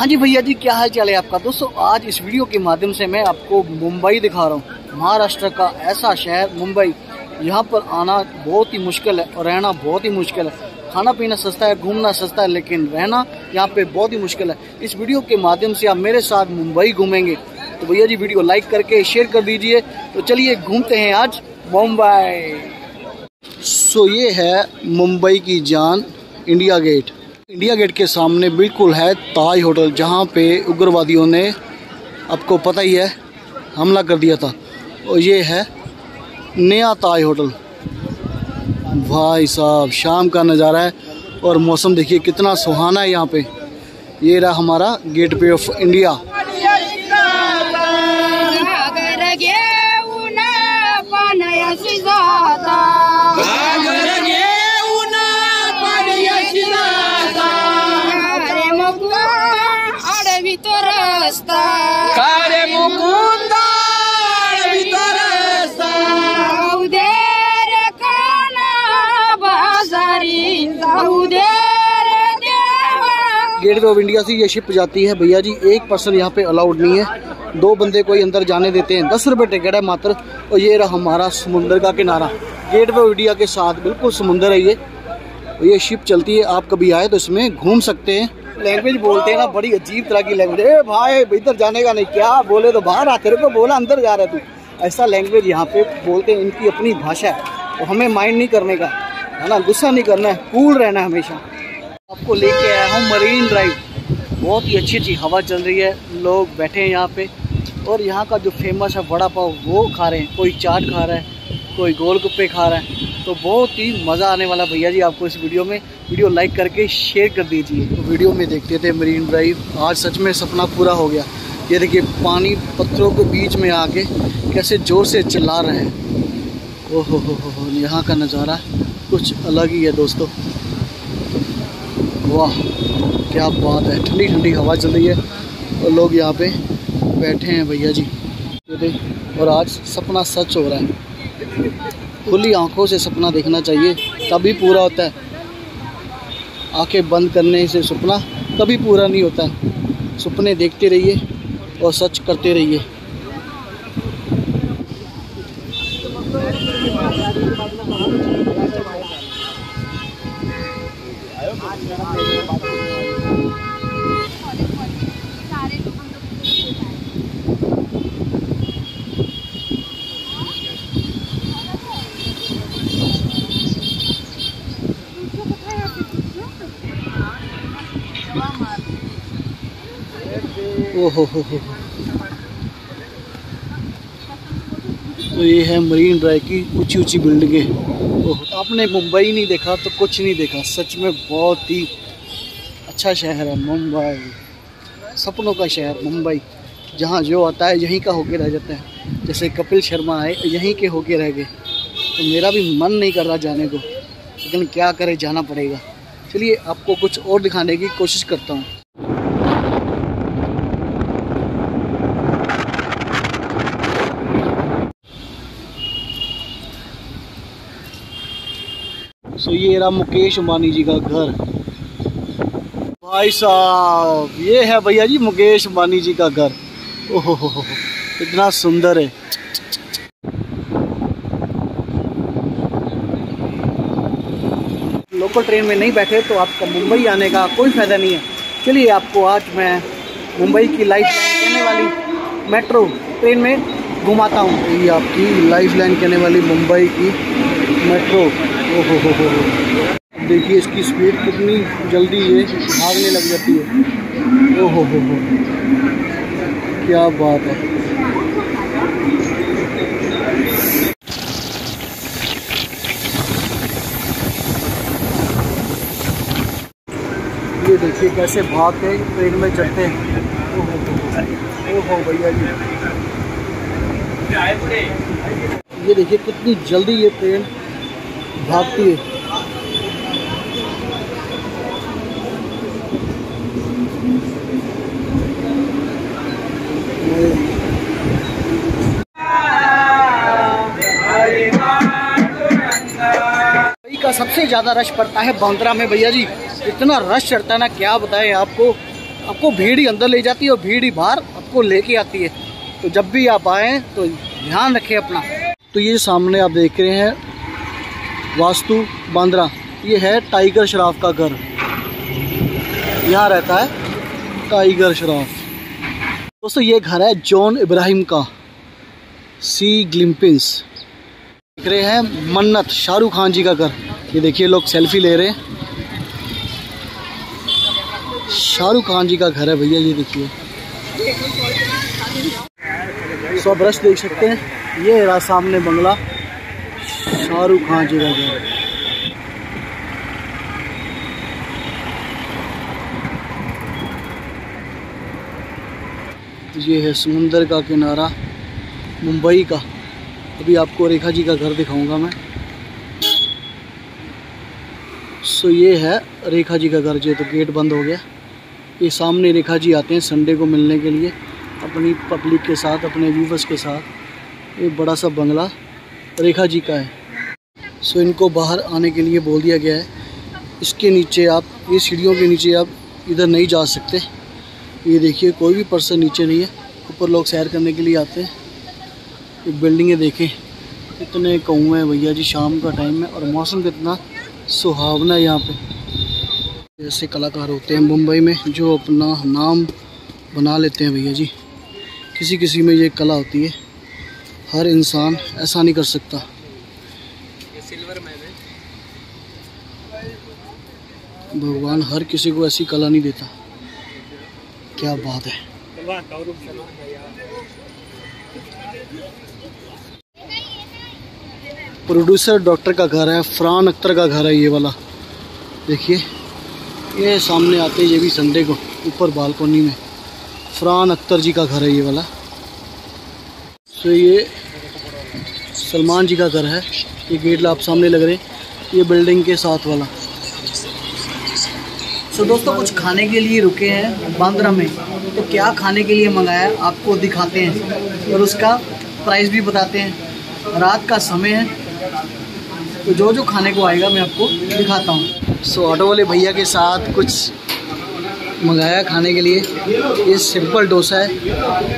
हाँ जी भैया जी, क्या हाल चाल है आपका? दोस्तों, आज इस वीडियो के माध्यम से मैं आपको मुंबई दिखा रहा हूँ। महाराष्ट्र का ऐसा शहर, मुंबई। यहाँ पर आना बहुत ही मुश्किल है और रहना बहुत ही मुश्किल है। खाना पीना सस्ता है, घूमना सस्ता है, लेकिन रहना यहाँ पे बहुत ही मुश्किल है। इस वीडियो के माध्यम से आप मेरे साथ मुंबई घूमेंगे। तो भैया जी, वीडियो लाइक करके शेयर कर दीजिए। तो चलिए, घूमते हैं आज मुंबई। सो ये है मुंबई की जान, इंडिया गेट। इंडिया गेट के सामने बिल्कुल है ताज होटल, जहाँ पे उग्रवादियों ने, आपको पता ही है, हमला कर दिया था। और ये है नया ताज होटल। भाई साहब, शाम का नज़ारा है और मौसम देखिए कितना सुहाना है यहाँ पे। ये रहा हमारा गेट वे ऑफ़ इंडिया। कारे मुकुंद गेट वे ऑफ़ इंडिया से ये शिप जाती है। भैया जी एक पर्सन यहाँ पे अलाउड नहीं है। दो बंदे कोई अंदर जाने देते हैं। दस रुपये टिकट है मात्र। और ये रहा हमारा समुंदर का किनारा। गेट वे ऑफ़ इंडिया के साथ बिल्कुल समुंदर है ये। ये शिप चलती है। आप कभी आए तो इसमें घूम सकते हैं। लैंग्वेज बोलते हैं ना, बड़ी अजीब तरह की लैंग्वेज ए भाई, इधर जाने का नहीं, क्या बोले तो बाहर आते रहे बोला, अंदर जा रहे तू। ऐसा लैंग्वेज यहाँ पे बोलते हैं, इनकी अपनी भाषा है। तो हमें माइंड नहीं करने का, है ना? गुस्सा नहीं करना है कूल रहना है हमेशा। आपको लेके आया हूँ मरीन ड्राइव बहुत ही अच्छी अच्छी हवा चल रही है, लोग बैठे हैं यहाँ पे। और यहाँ का जो फ़ेमस है, वड़ा पाव, वो खा रहे हैं। कोई चाट खा रहा है, कोई गोलगप्पे खा रहा है। तो बहुत ही मज़ा आने वाला भैया जी आपको इस वीडियो में। वीडियो लाइक करके शेयर कर दीजिए। तो वीडियो में देखते थे मरीन ड्राइव आज सच में सपना पूरा हो गया। ये देखिए, पानी पत्थरों के बीच में आके कैसे ज़ोर से चिल्ला रहे हैं। ओहो हो हो हो, यहाँ का नज़ारा कुछ अलग ही है दोस्तों। वाह, क्या बात है। ठंडी ठंडी हवा चल रही है और लोग यहाँ पे बैठे हैं भैया जी। और आज सपना सच हो रहा है। खुली आँखों से सपना देखना चाहिए, तभी पूरा होता है। आँखें बंद करने से सपना कभी पूरा नहीं होता। है सपने देखते रहिए और सच करते रहिए। हो तो ये है मरीन ड्राइव की ऊँची ऊँची बिल्डिंगें ओह आपने मुंबई नहीं देखा तो कुछ नहीं देखा। सच में बहुत ही अच्छा शहर है मुंबई। सपनों का शहर मुंबई। जहाँ जो आता है, यहीं का होके रह जाता है। जैसे कपिल शर्मा आए, यहीं के होके रह गए। तो मेरा भी मन नहीं कर रहा जाने को। लेकिन क्या करे, जाना पड़ेगा। चलिए, आपको कुछ और दिखाने की कोशिश करता हूँ। सो ये रहा मुकेश अंबानी जी का घर। भाई साहब ये है भैया जी मुकेश अंबानी जी का घर। ओहो हो हो इतना सुंदर है। लोकल ट्रेन में नहीं बैठे तो आपका मुंबई आने का कोई फ़ायदा नहीं है। चलिए आपको आज मैं मुंबई की लाइफ लाइन कहने वाली मेट्रो ट्रेन में घुमाता हूँ। ये आपकी लाइफ लाइन कहने वाली मुंबई की मेट्रो ओहो हो देखिए इसकी स्पीड कितनी जल्दी ये भागने लग जाती है। ओहो हो हो। क्या बात है। ये देखिए कैसे भाग के ट्रेन में चढ़ते हो। ओहो भैया जी। ये देखिए कितनी जल्दी ये ट्रेन भागती है। का सबसे ज़्यादा रश पड़ता है बांद्रा में, भैया जी। इतना रश चढ़ता है ना, क्या बताएँ आपको। आपको भीड़ ही अंदर ले जाती है और भीड़ ही बाहर आपको लेके आती है। तो जब भी आप आएँ तो ध्यान रखें अपना। तो ये सामने आप देख रहे हैं वास्तु बांद्रा। ये है टाइगर शराफ का घर। यहाँ रहता है टाइगर शराफ। दोस्तों, ये घर है जॉन इब्राहिम का। सी ग्लिम्पिंस। देख रहे हैं, मन्नत, शाहरुख खान जी का घर। ये देखिए, लोग सेल्फी ले रहे हैं। शाहरुख खान जी का घर है भैया, ये देखिए। सौ ब्रश देख सकते हैं। ये रहा सामने बंगला। शाहरुख खान जी का घर ये है समुंदर का किनारा, मुंबई का। अभी आपको रेखा जी का घर दिखाऊँगा मैं। सो ये है रेखा जी का घर जो तो गेट बंद हो गया। ये सामने रेखा जी आते हैं संडे को मिलने के लिए, अपनी पब्लिक के साथ, अपने व्यूवर्स के साथ। ये बड़ा सा बंगला रेखा जी का है। सो इनको बाहर आने के लिए बोल दिया गया है। इसके नीचे आप, ये सीढ़ियों के नीचे आप इधर नहीं जा सकते। ये देखिए, कोई भी पर्सन नीचे नहीं है। ऊपर लोग सैर करने के लिए आते हैं। एक बिल्डिंगें देखें। इतने कौए हैं भैया जी, शाम का टाइम है और मौसम कितना सुहावना है यहाँ पे। ऐसे कलाकार होते हैं मुंबई में जो अपना नाम बना लेते हैं भैया जी। किसी किसी में ये कला होती है। हर इंसान ऐसा नहीं कर सकता। भगवान हर किसी को ऐसी कला नहीं देता। क्या बात है। प्रोड्यूसर डॉक्टर का घर है फरहान अख्तर का घर है ये वाला। देखिए, ये सामने आते ये भी संडे को, ऊपर बालकोनी में। फरहान अख्तर जी का घर है ये वाला। तो ये सलमान जी का घर है। ये गेट आप सामने लग रहे ये बिल्डिंग के साथ वाला। तो दोस्तों, कुछ खाने के लिए रुके हैं बांद्रा में। तो क्या खाने के लिए मंगाया आपको दिखाते हैं। और उसका प्राइस भी बताते हैं। रात का समय है। तो जो जो खाने को आएगा, मैं आपको दिखाता हूँ। सो ऑटो वाले भैया के साथ कुछ मंगाया खाने के लिए। ये सिंपल डोसा है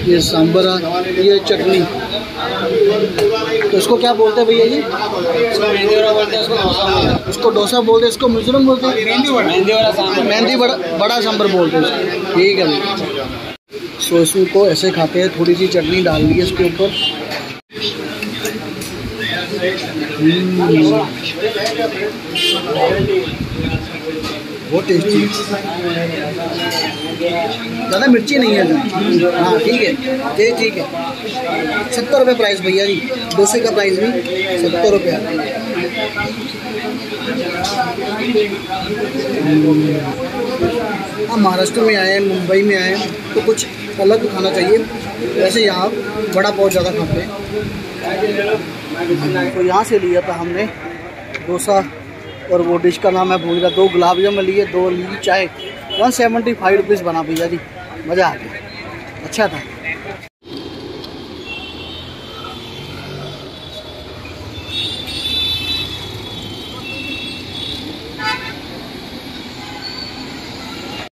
ये सांबर है ये चटनी। तो इसको क्या बोलते हैं भैया जी उसको डोसा बोलते हैं। इसको मिजोरम बोलते हैं? मेहंदी बड़ा बड़ा सांबर बोलते हैं ठीक है भैया। सो इसको ऐसे खाते हैं थोड़ी सी चटनी डाल दी है इसके ऊपर। बहुत टेस्टी ज़्यादा मिर्ची नहीं है। हाँ ठीक है। जी ठीक है। सत्तर रुपये प्राइस भैया जी। डोसे का प्राइस भी सत्तर रुपये। हम महाराष्ट्र में आए हैं, मुंबई में आए हैं तो कुछ अलग खाना चाहिए। वैसे यहाँ बड़ा बहुत ज़्यादा खाते हैं। तो यहाँ से लिया था हमने डोसा। और वो डिश का नाम है भूल गया। दो गुलाब जामुन लिए दो ली चाय। वन सेवेंटी फाइव रुपीज़ बना भैया जी। मज़ा आ गया। अच्छा था।